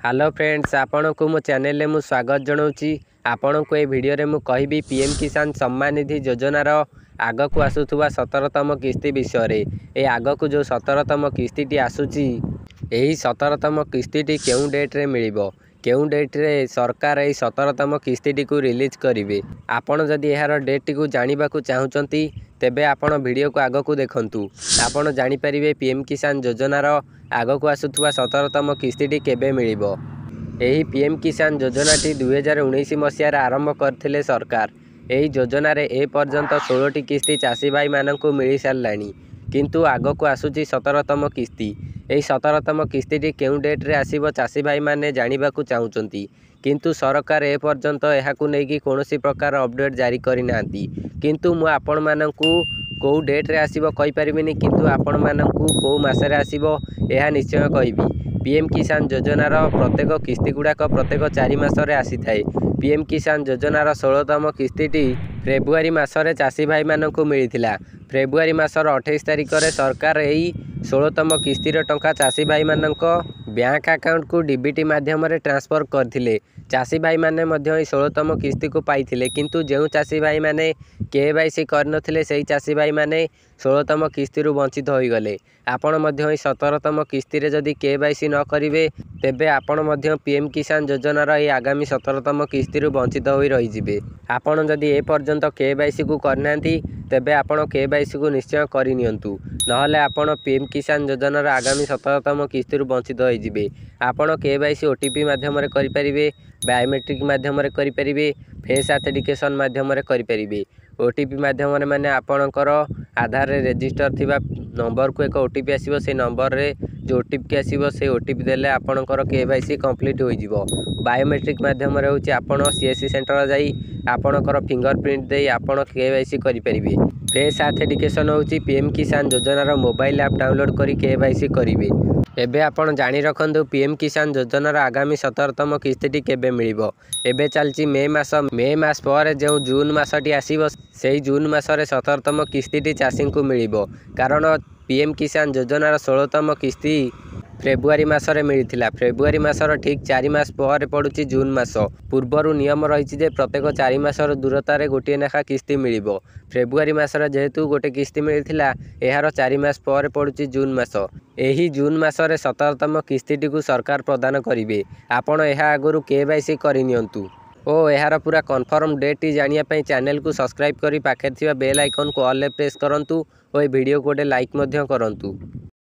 Hello friends ଆପଣଙ୍କୁ ମୋ ଚ୍ୟାନେଲରେ ମୁଁ ସ୍ୱାଗତ ଜଣାଉଛି। ଆପଣଙ୍କୁ ଏ ଭିଡ଼ିଓରେ ମୁଁ କହିବି ପି ଏମ୍ କିଷାନ ସମ୍ମାନ ନିଧି ଯୋଜନାର ଆଗକୁ ଆସୁଥିବା ସତରତମ କିସ୍ତି ବିଷୟରେ। ଏ ଆଗକୁ ଯେଉଁ ସତରତମ କିସ୍ତିଟି ଆସୁଛି ଏହି ସତରତମ କିସ୍ତିଟି କେଉଁ ଡେଟ୍ରେ ମିଳିବ? କେଉଁ ଡେଟ୍ରେ ସରକାର ଏହି ସତରତମ କିସ୍ତିଟିକୁ ରିଲିଜ୍ କରିବେ? ଆପଣ ଯଦି ଏହାର ଡେଟ୍ଟିକୁ ଜାଣିବାକୁ ଚାହୁଁଛନ୍ତି ତେବେ ଆପଣ ଭିଡ଼ିଓକୁ ଆଗକୁ ଦେଖନ୍ତୁ। ଆପଣ ଜାଣିପାରିବେ ପି ଏମ୍ କିଷାନ ଯୋଜନାର ଆଗକୁ ଆସୁଥିବା ସତରତମ କିସ୍ତିଟି କେବେ ମିଳିବ? ଏହି ପି ଏମ୍ କିଷାନ ଯୋଜନାଟି ଦୁଇହଜାର ଉଣେଇଶ ମସିହାରେ ଆରମ୍ଭ କରିଥିଲେ ସରକାର। ଏହି ଯୋଜନାରେ ଏ ପର୍ଯ୍ୟନ୍ତ ଷୋହଳଟି କିସ୍ତି ଚାଷୀ ଭାଇମାନଙ୍କୁ ମିଳିସାରିଲାଣି। କିନ୍ତୁ ଆଗକୁ ଆସୁଛି ସତରତମ କିସ୍ତି। ଏହି ସତରତମ କିସ୍ତିଟି କେଉଁ ଡେଟ୍ରେ ଆସିବ ଚାଷୀ ଭାଇମାନେ ଜାଣିବାକୁ ଚାହୁଁଛନ୍ତି। କିନ୍ତୁ ସରକାର ଏ ପର୍ଯ୍ୟନ୍ତ ଏହାକୁ ନେଇକି କୌଣସି ପ୍ରକାର ଅପଡ଼େଟ୍ ଜାରି କରିନାହାନ୍ତି। କିନ୍ତୁ ମୁଁ ଆପଣମାନଙ୍କୁ କେଉଁ ଡେଟ୍ରେ ଆସିବ କହିପାରିବିନି। କିନ୍ତୁ ଆପଣମାନଙ୍କୁ କେଉଁ ମାସରେ ଆସିବ ଏହା ନିଶ୍ଚୟ କହିବି। ପି ଏମ୍ କିଷାନ ଯୋଜନାର ପ୍ରତ୍ୟେକ କିସ୍ତି ଗୁଡ଼ାକ ପ୍ରତ୍ୟେକ ଚାରି ମାସରେ ଆସିଥାଏ। ପି ଏମ୍ କିଷାନ ଯୋଜନାର ଷୋହଳତମ କିସ୍ତିଟି ଫେବୃଆରୀ ମାସରେ ଚାଷୀ ଭାଇମାନଙ୍କୁ ମିଳିଥିଲା। ଫେବୃଆରୀ ମାସର ଅଠେଇଶ ତାରିଖରେ ସରକାର ଏହି ଷୋହଳତମ କିସ୍ତିର ଟଙ୍କା ଚାଷୀ ଭାଇମାନଙ୍କ ବ୍ୟାଙ୍କ ଆକାଉଣ୍ଟକୁ ଡି ବି ଟି ମାଧ୍ୟମରେ ଟ୍ରାନ୍ସଫର୍ କରିଥିଲେ। ଚାଷୀ ଭାଇମାନେ ମଧ୍ୟ ଏହି ଷୋହଳତମ କିସ୍ତିକୁ ପାଇଥିଲେ। କିନ୍ତୁ ଯେଉଁ ଚାଷୀ ଭାଇମାନେ କେ ୱାଇ ସି କରିନଥିଲେ ସେହି ଚାଷୀ ଭାଇମାନେ ଷୋହଳତମ କିସ୍ତିରୁ ବଞ୍ଚିତ ହୋଇଗଲେ। ଆପଣ ମଧ୍ୟ ଏହି ସତରତମ କିସ୍ତିରେ ଯଦି କେ ୱାଇ ସି ନ କରିବେ ତେବେ ଆପଣ ମଧ୍ୟ ପି ଏମ୍ କିଷାନ ଯୋଜନାର ଏହି ଆଗାମୀ ସତରତମ କିସ୍ତିରୁ ବଞ୍ଚିତ ହୋଇ ରହିଯିବେ। ଆପଣ ଯଦି ଏ ପର୍ଯ୍ୟନ୍ତ କେ ୱାଇ ସିକୁ କରିନାହାନ୍ତି ତେବେ ଆପଣ କେ ୱାଇ ସିକୁ ନିଶ୍ଚୟ କରିନିଅନ୍ତୁ। ନହେଲେ ଆପଣ ପି ଏମ୍ କିଷାନ ଯୋଜନାର ଆଗାମୀ ସତରତମ କିସ୍ତିରୁ ବଞ୍ଚିତ ହୋଇଯିବେ। ଆପଣ K Y C O T P ମାଧ୍ୟମରେ କରିପାରିବେ ବାୟୋମେଟ୍ରିକ୍ ମାଧ୍ୟମରେ କରିପାରିବେ ଫେସ୍ ଆଥେଣ୍ଟିକେସନ୍ ମାଧ୍ୟମରେ କରିପାରିବେ। ଓ ଟି ପି ମାଧ୍ୟମରେ ମାନେ ଆପଣଙ୍କର ଆଧାରରେ ରେଜିଷ୍ଟର ଥିବା ନମ୍ବରକୁ ଏକ ଓ ଟି ପି ଆସିବ ସେଇ ନମ୍ବରରେ ଯେଉଁ ଓ ଟି ପି ଆସିବ ସେଇ ଓ ଟି ପି ଦେଲେ ଆପଣଙ୍କର କେ ୱାଇ ସି କମ୍ପ୍ଲିଟ୍ ହୋଇଯିବ। ବାୟୋମେଟ୍ରିକ୍ ମାଧ୍ୟମରେ ହେଉଛି ଆପଣ ସି ଏସ୍ ସି ସେଣ୍ଟର ଯାଇ ଆପଣଙ୍କର ଫିଙ୍ଗର ପ୍ରିଣ୍ଟ ଦେଇ ଆପଣ କେ ୱାଇ ସି କରିପାରିବେ। ଫେସ୍ ଆଥେଣ୍ଟିକେସନ୍ ହେଉଛି ପି ଏମ୍ କିଷାନ ଯୋଜନାର ମୋବାଇଲ ଆପ୍ ଡାଉନଲୋଡ଼୍ କରି କେ ୱାଇ ସି କରିବେ। ଏବେ ଆପଣ ଜାଣି ରଖନ୍ତୁ ପି ଏମ୍ କିଷାନ ଯୋଜନାର ଆଗାମୀ ସତରତମ କିସ୍ତିଟି କେବେ ମିଳିବ। ଏବେ ଚାଲିଛି ମେ ମାସ। ମେ ମାସ ପରେ ଯେଉଁ ଜୁନ୍ ମାସଟି ଆସିବ ସେହି ଜୁନ୍ ମାସରେ ସତରତମ କିସ୍ତିଟି ଚାଷୀଙ୍କୁ ମିଳିବ। କାରଣ ପି ଏମ୍ କିଷାନ ଯୋଜନାର ଷୋହଳତମ କିସ୍ତି ଫେବୃଆରୀ ମାସରେ ମିଳିଥିଲା। ଫେବୃଆରୀ ମାସର ଠିକ୍ ଚାରି ମାସ ପରେ ପଡ଼ୁଛି ଜୁନ୍ ମାସ। ପୂର୍ବରୁ ନିୟମ ରହିଛି ଯେ ପ୍ରତ୍ୟେକ ଚାରି ମାସର ଦୂରତାରେ ଗୋଟିଏ ଲେଖା କିସ୍ତି ମିଳିବ। ଫେବୃଆରୀ ମାସରେ ଯେହେତୁ ଗୋଟେ କିସ୍ତି ମିଳିଥିଲା ଏହାର ଚାରି ମାସ ପରେ ପଡ଼ୁଛି ଜୁନ୍ ମାସ। ଏହି ଜୁନ୍ ମାସରେ ସତରତମ କିସ୍ତିଟିକୁ ସରକାର ପ୍ରଦାନ କରିବେ। ଆପଣ ଏହା ଆଗରୁ କେ ୱାଇ ସି କରିନିଅନ୍ତୁ ଓ ଏହାର ପୁରା କନଫର୍ମ ଡେଟ୍ଟି ଜାଣିବା ପାଇଁ ଚ୍ୟାନେଲକୁ ସବସ୍କ୍ରାଇବ୍ କରି ପାଖରେ ଥିବା ବେଲ୍ ଆଇକନ୍କୁ ଅଲ୍ରେ ପ୍ରେସ୍ କରନ୍ତୁ ଓ ଏ ଭିଡ଼ିଓକୁ ଗୋଟେ ଲାଇକ୍ ମଧ୍ୟ କରନ୍ତୁ।